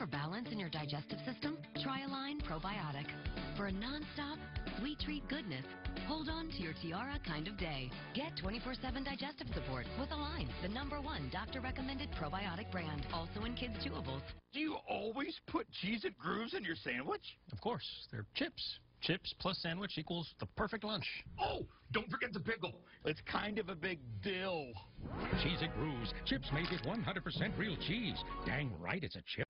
imbalance in your digestive system? Try Align Probiotic. For a non-stop, sweet treat goodness, hold on to your Tiara kind of day. Get 24-7 digestive support with Align, the number one doctor-recommended probiotic brand. Also in kids' chewables. Do you always put Cheez It Grooves in your sandwich? Of course, they're chips. Chips plus sandwich equals the perfect lunch. Oh, don't forget the pickle. It's kind of a big deal. Cheez It Grooves. Chips made with 100% real cheese. Dang right it's a chip.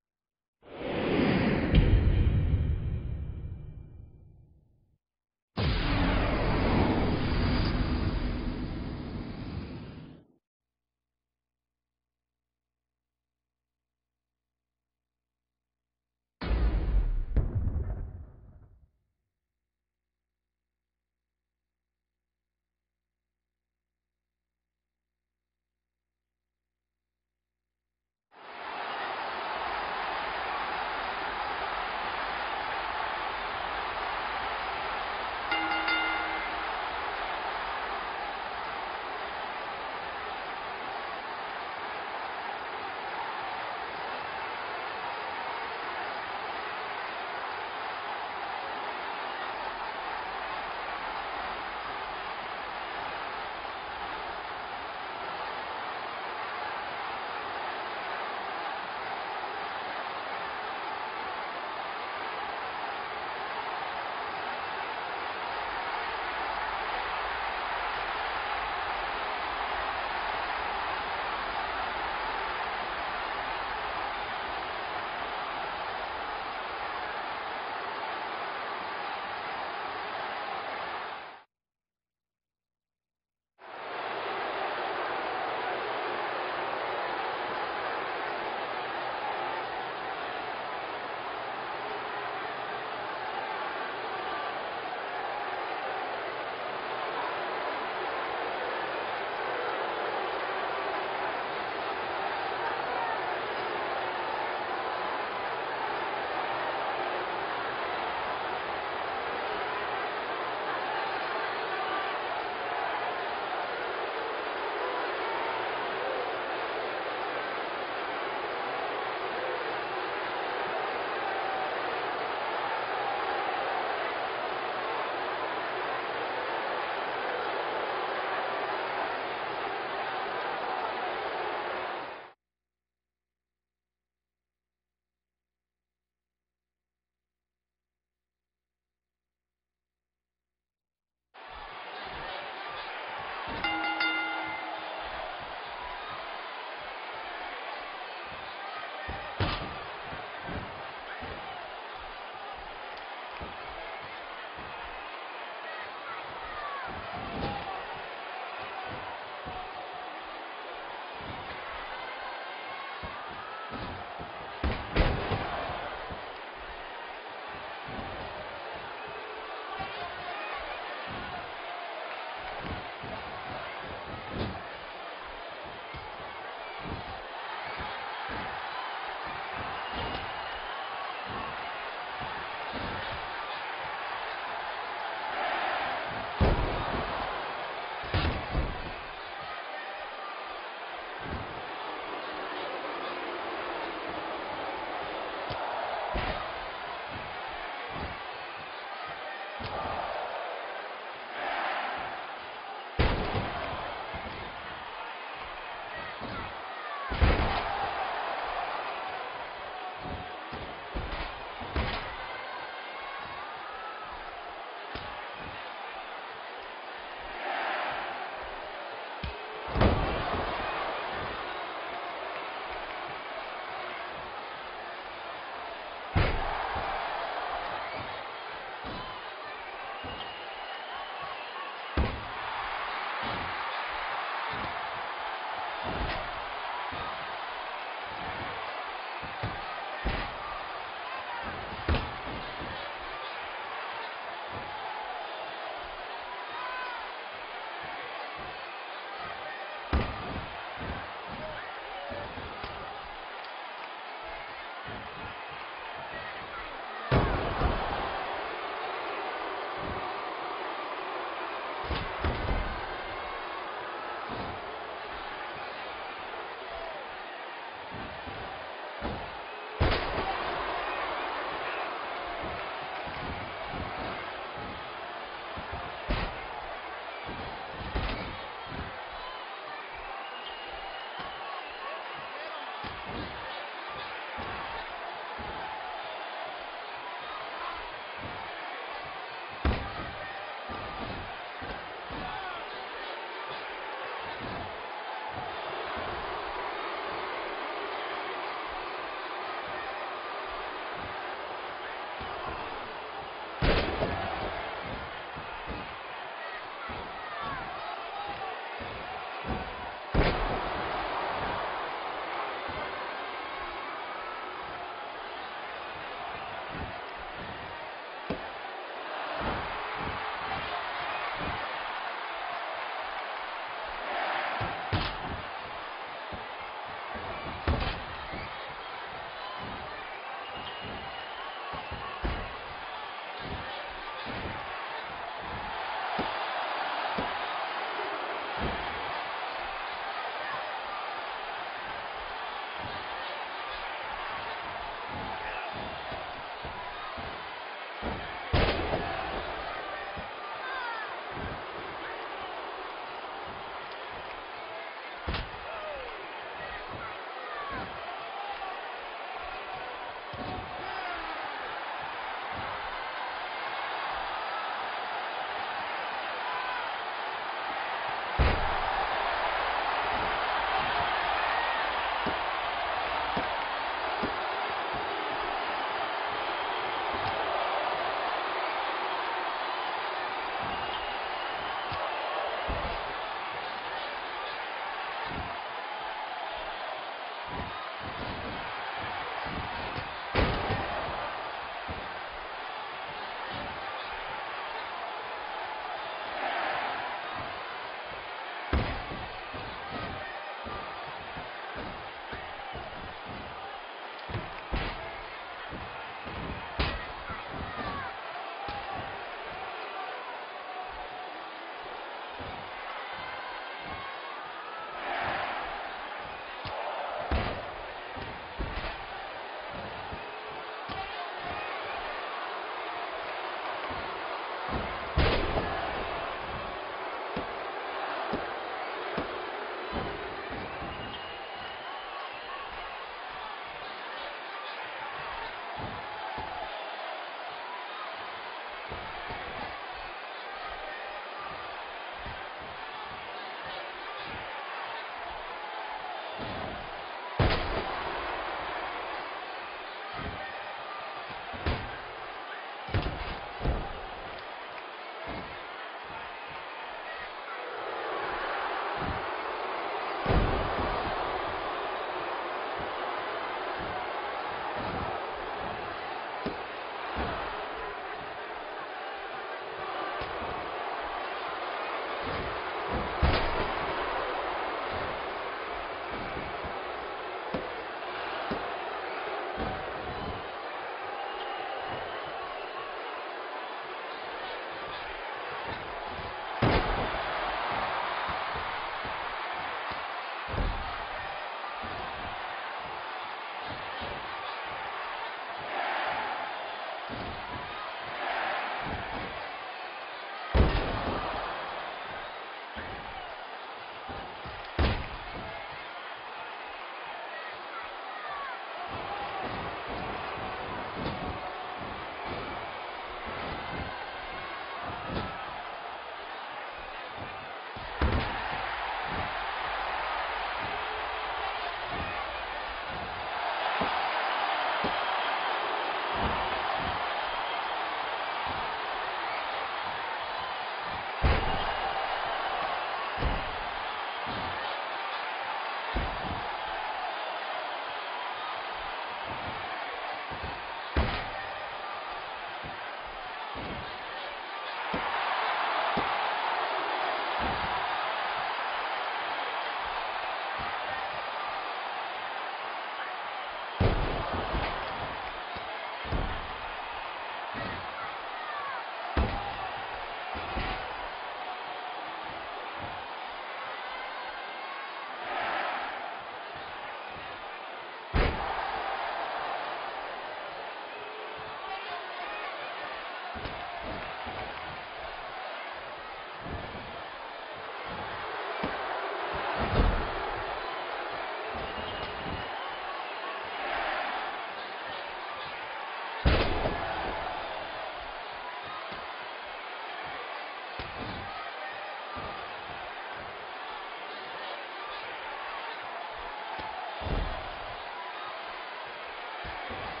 うん。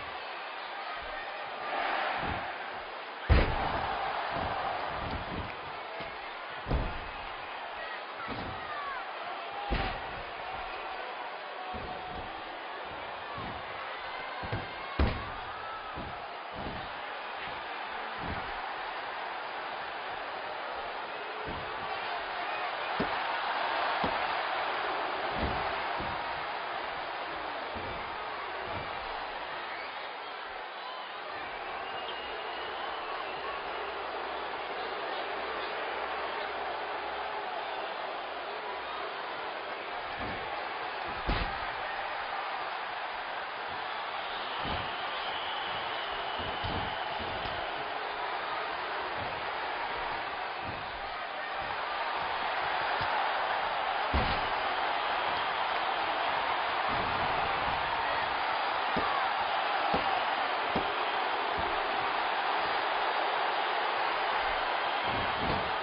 Bye.